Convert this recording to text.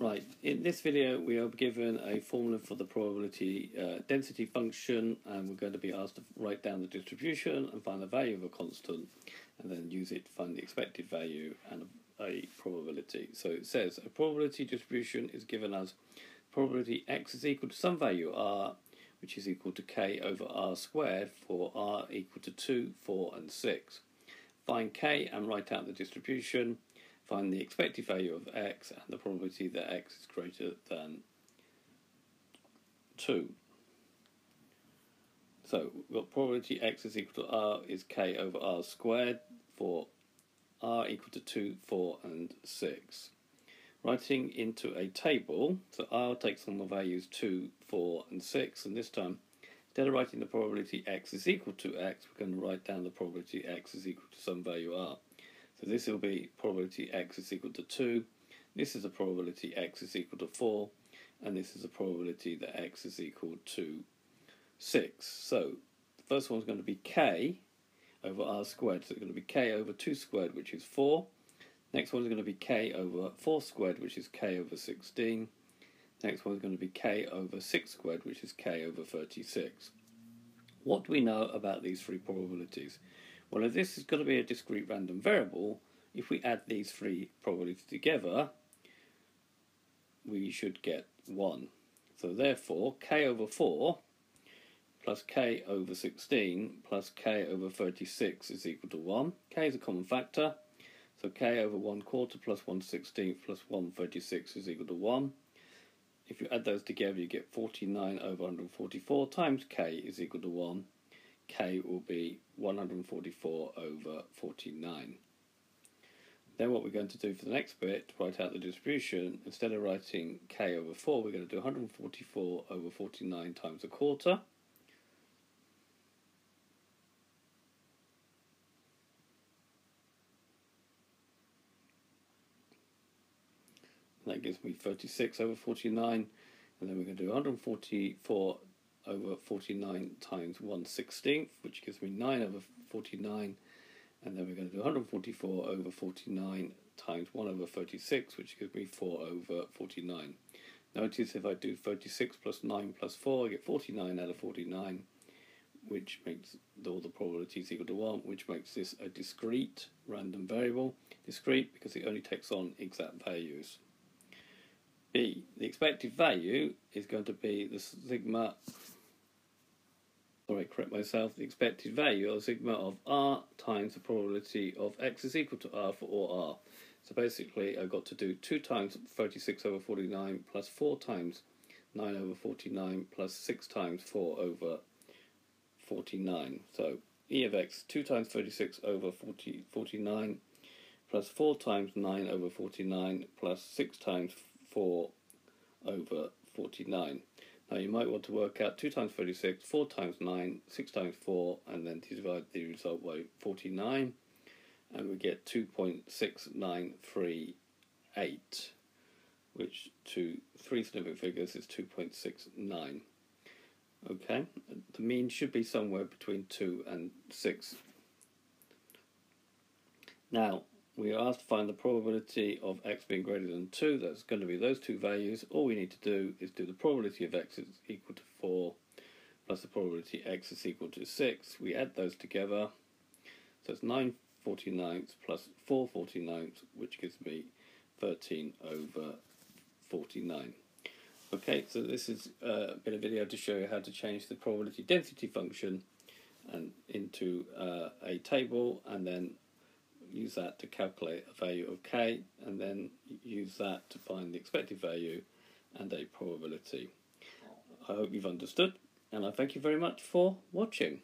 Right, in this video we are given a formula for the probability uh, density function and we're going to be asked to write down the distribution and find the value of a constant and then use it to find the expected value and a, a probability. So it says a probability distribution is given as probability x is equal to some value r which is equal to k over r squared for r equal to 2, 4 and 6. Find k and write out the distribution find the expected value of x and the probability that x is greater than 2. So we've got probability x is equal to r is k over r squared for r equal to 2, 4 and 6. Writing into a table, so r takes on the values 2, 4 and 6 and this time instead of writing the probability x is equal to x we're going to write down the probability x is equal to some value r. So this will be probability x is equal to 2, this is a probability x is equal to 4, and this is a probability that x is equal to 6. So the first one is going to be k over r squared, so it's going to be k over 2 squared, which is 4. Next one is going to be k over 4 squared, which is k over 16. Next one is going to be k over 6 squared, which is k over 36. What do we know about these three probabilities? Well, if this is going to be a discrete random variable, if we add these three probabilities together, we should get 1. So therefore, k over 4 plus k over 16 plus k over 36 is equal to 1. k is a common factor, so k over 1 quarter plus 1 16th plus 1 36 is equal to 1. If you add those together, you get 49 over 144 times k is equal to 1 k will be 144 over 49. Then what we're going to do for the next bit, write out the distribution, instead of writing k over 4, we're going to do 144 over 49 times a quarter. That gives me 36 over 49, and then we're going to do 144 over 49 times 1 16th, which gives me 9 over 49. And then we're going to do 144 over 49 times 1 over 36, which gives me 4 over 49. Notice if I do 36 plus 9 plus 4, I get 49 out of 49, which makes all the probabilities equal to 1, which makes this a discrete random variable. Discrete because it only takes on exact values. B, the expected value is going to be the sigma correct myself, the expected value of sigma of r times the probability of x is equal to r for all r. So basically I've got to do 2 times 36 over 49 plus 4 times 9 over 49 plus 6 times 4 over 49. So e of x 2 times 36 over 40, 49 plus 4 times 9 over 49 plus 6 times 4 over 49. Now you might want to work out 2 times 36, 4 times 9, 6 times 4, and then divide the result by 49, and we get 2.6938, which to three significant figures is 2.69. Okay, the mean should be somewhere between 2 and 6. Now, we are asked to find the probability of x being greater than 2. That's going to be those two values. All we need to do is do the probability of x is equal to 4 plus the probability x is equal to 6. We add those together. So it's 9 49ths plus 4 49ths, which gives me 13 over 49. Okay, so this is uh, been a video to show you how to change the probability density function and into uh, a table and then use that to calculate a value of k and then use that to find the expected value and a probability. I hope you've understood and I thank you very much for watching.